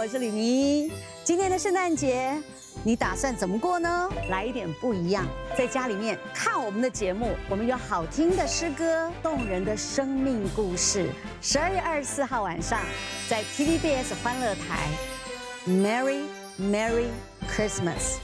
我是李明今天的圣诞节你打算怎么过呢？来一点不一样在家里面看我们的节目我们有好听的诗歌动人的生命故事。十二月二十四号晚上在 tvbs 欢乐台 merry merry christmas